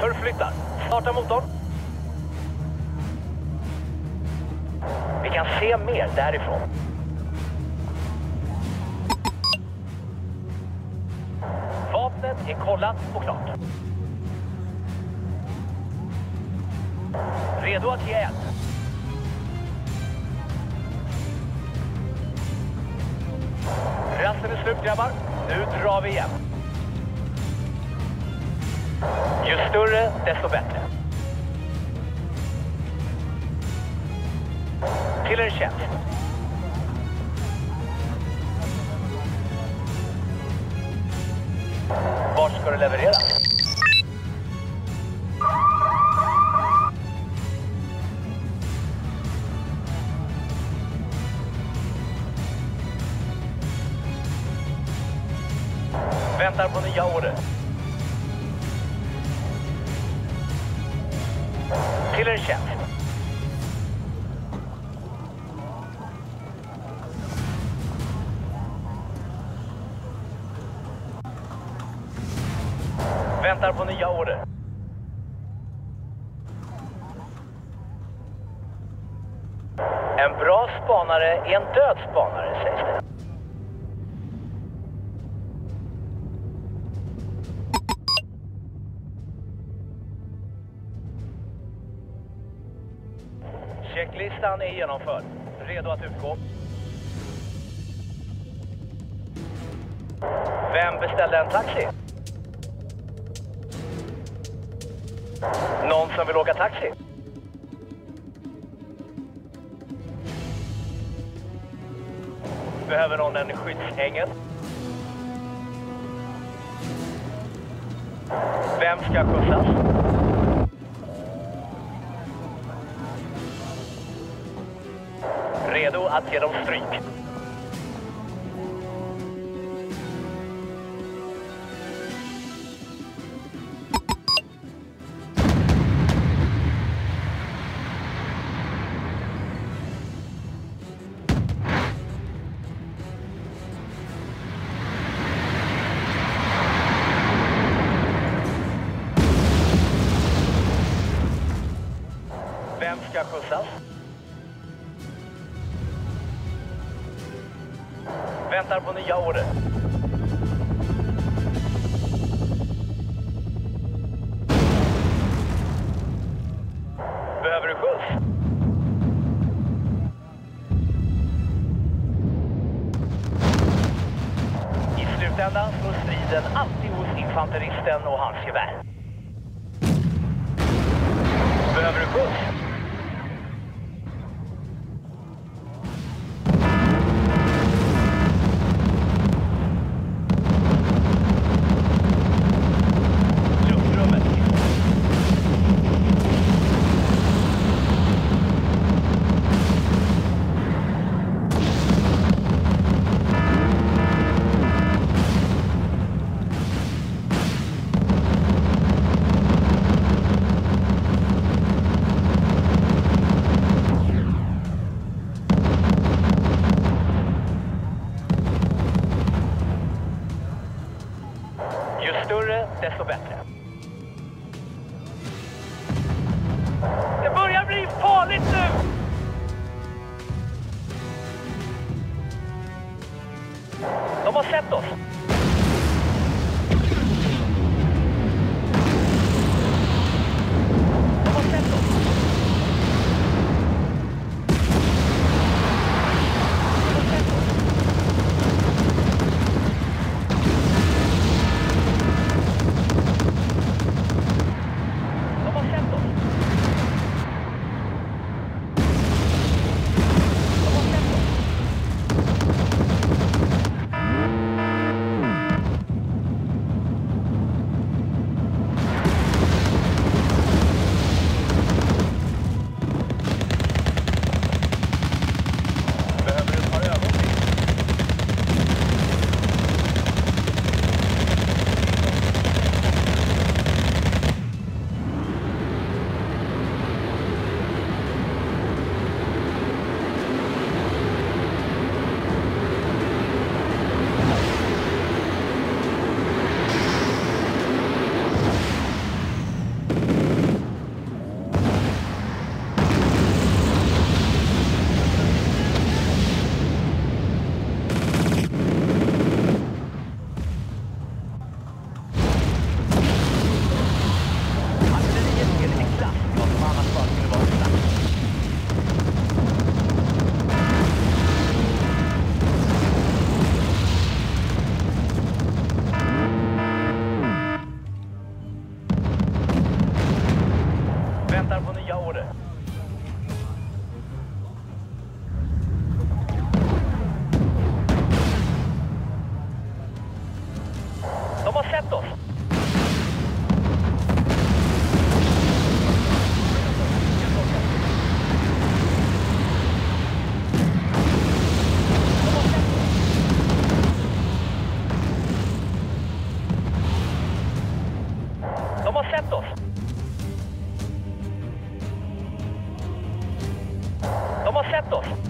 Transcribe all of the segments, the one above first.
Förflyttar. Starta motorn. Vi kan se mer därifrån. Vapnet är kollat och klart. Redo att ge eld. Rasten är slut grabbar. Nu drar vi igen. Ju större, desto bättre. Till en tjänst. Vart ska du leverera? Väntar på nya order. Till en tjänst. Väntar på nya order. En bra spanare är en död spanare, sägs det. Listan är genomförd. Redo att utgå. Vem beställde en taxi? Någon som vill åka taxi? Behöver någon en skyddsängel? Vem ska skjutsas? Redo att ge dem Väntar på nya order. Behöver du skjuts? I slutändan står striden alltid hos infanteristen och hans gevär. De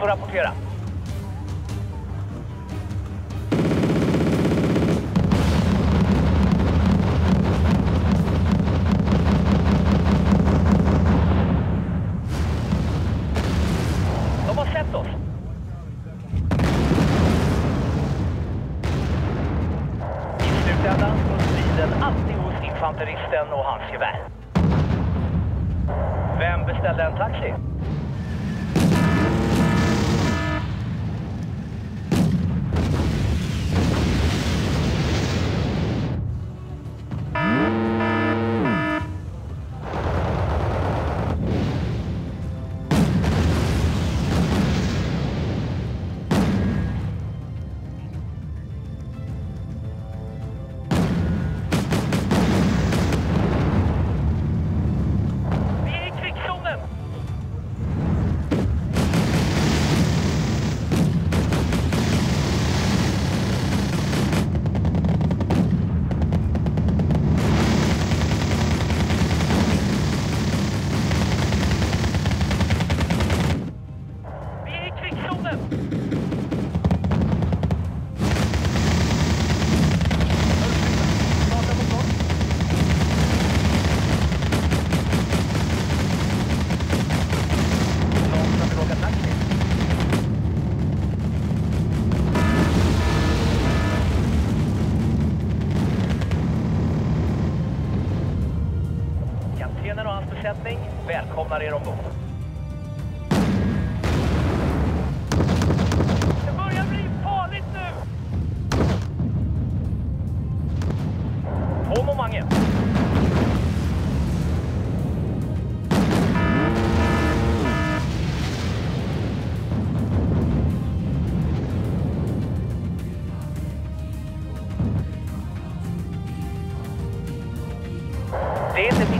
temperatura muito geral. Det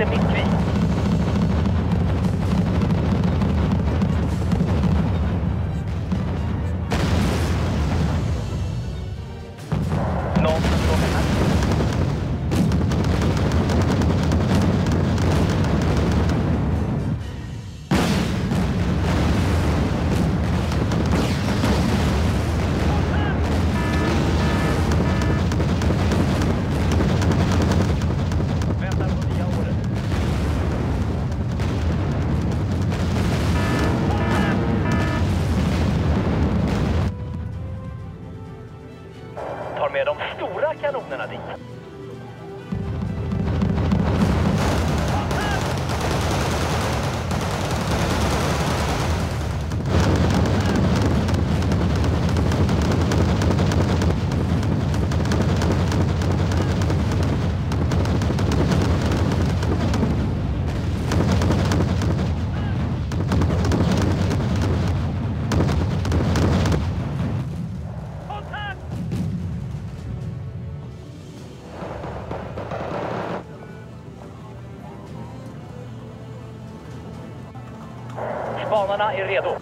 jättemycket. med de stora kanonerna dit. Banorna är redo.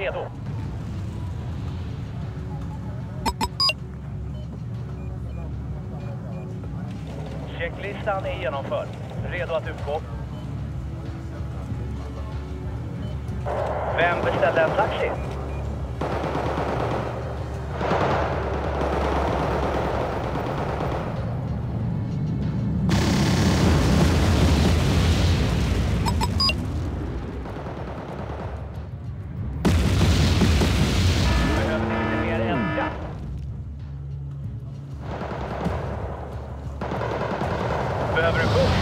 redo. Checklistan är genomförd. Redo att utgå. Vem beställde en taxi? Governor Cook.